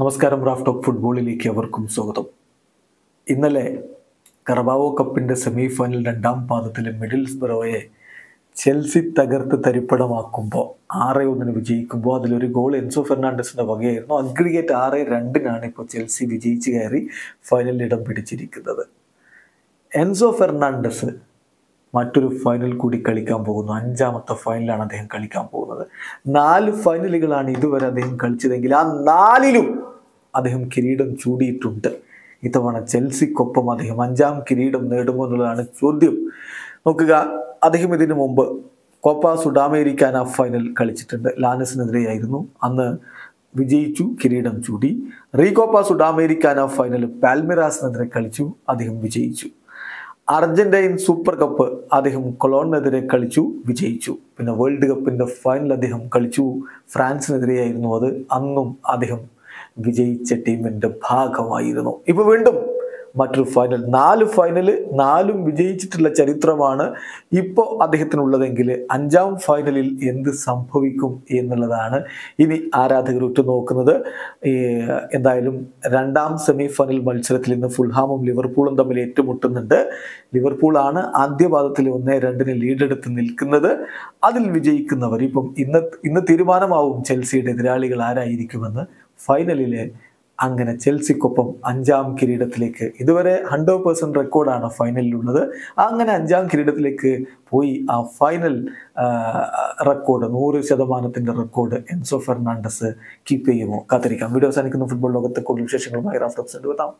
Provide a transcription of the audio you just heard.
നമസ്കാരം Raf talk ഫുട്ബോളിലേക്ക് അവർക്കും സ്വാഗതം. ഇന്നലെ കറബാവോ കപ്പിന്റെ സെമി ഫൈനൽ രണ്ടാം പാദത്തിലെ മിഡിൽസ് ബ്രോയെ ചെൽസി തകർത്ത് തരിപ്പടമാക്കുമ്പോൾ ആറ് ഒന്നിന് വിജയിക്കുമ്പോൾ അതിലൊരു ഗോൾ എൻസോ ഫെർണാണ്ടസിന്റെ വകയായിരുന്നു. അഗ്രിഗേറ്റ് ആറ് രണ്ടിനാണ് ഇപ്പോൾ ചെൽസി വിജയിച്ച് കയറി ഫൈനലിൽ ഇടം പിടിച്ചിരിക്കുന്നത്. എൻസോ ഫെർണാണ്ടസ് മറ്റൊരു ഫൈനൽ കൂടി കളിക്കാൻ പോകുന്നു. അഞ്ചാമത്തെ ഫൈനലാണ് അദ്ദേഹം കളിക്കാൻ പോകുന്നത്. നാല് ഫൈനലുകളാണ് ഇതുവരെ അദ്ദേഹം കളിച്ചതെങ്കിൽ ആ നാലിലും അദ്ദേഹം കിരീടം ചൂടിയിട്ടുണ്ട്. ഇത്തവണ ചെൽസിക്കൊപ്പം അദ്ദേഹം അഞ്ചാം കിരീടം നേടുമോ എന്നുള്ളതാണ് ചോദ്യം. നോക്കുക അദ്ദേഹം ഇതിനു മുമ്പ് കോപ്പ സുഡാമേരിക്കാന ഫൈനൽ കളിച്ചിട്ടുണ്ട്. ലാനസിനെതിരെയായിരുന്നു. അന്ന് വിജയിച്ചു കിരീടം ചൂടി. റീകോപ്പ സുഡാമേരിക്കാന ഫൈനൽ പാൽമിറാസിനെതിരെ കളിച്ചു അദ്ദേഹം വിജയിച്ചു. അർജന്റൈൻ സൂപ്പർ കപ്പ് അദ്ദേഹം കൊളോണിനെതിരെ കളിച്ചു വിജയിച്ചു. പിന്നെ വേൾഡ് കപ്പിന്റെ ഫൈനൽ അദ്ദേഹം കളിച്ചു. ഫ്രാൻസിനെതിരെയായിരുന്നു അത്. അന്നും അദ്ദേഹം വിജയിച്ച ടീമിന്റെ ഭാഗമായിരുന്നു. ഇപ്പോൾ വീണ്ടും മറ്റൊരു ഫൈനൽ നാല് ഫൈനൽ നാലും വിജയിച്ചിട്ടുള്ള ചരിത്രമാണ് ഇപ്പോൾ അദ്ദേഹത്തിനുള്ളതെങ്കിൽ അഞ്ചാം ഫൈനലിൽ എന്ത് സംഭവിക്കും എന്നുള്ളതാണ് ഇനി ആരാധകർ ഉറ്റുനോക്കുന്നത്. എന്തായാലും രണ്ടാം സെമി ഫൈനൽ മത്സരത്തിൽ ഇന്ന് ഫുൾഹാമും ലിവർപൂളും തമ്മിൽ ഏറ്റുമുട്ടുന്നുണ്ട്. ലിവർപൂളാണ് ആദ്യപാദത്തിൽ ഒന്ന് രണ്ടിന് ലീഡെടുത്ത് നിൽക്കുന്നത്. അതിൽ വിജയിക്കുന്നവർ ഇപ്പം ഇന്ന് ഇന്ന് തീരുമാനമാവും ചെൽസിയുടെ എതിരാളികൾ ആരായിരിക്കുമെന്ന്. ഫൈനലിലെ അങ്ങനെ ചെൽസിക്കൊപ്പം അഞ്ചാം കിരീടത്തിലേക്ക് ഇതുവരെ ഹൺഡ്രഡ് പേഴ്സന്റ് റെക്കോർഡാണ് ഫൈനലിലുള്ളത് അങ്ങനെ അഞ്ചാം കിരീടത്തിലേക്ക് പോയി ആ ഫൈനൽ റെക്കോർഡ് നൂറ് ശതമാനത്തിന്റെ റെക്കോർഡ് എൻസോ ഫെർണാണ്ടസ് കീപ്പ് ചെയ്യുമോ? കാത്തിരിക്കാം. വീഡിയോ അവസാനിക്കുന്ന. ഫുട്ബോൾ ലോകത്തെ കൂടുതൽ വിശേഷങ്ങളുമായി ഉണ്ട് എടുത്താം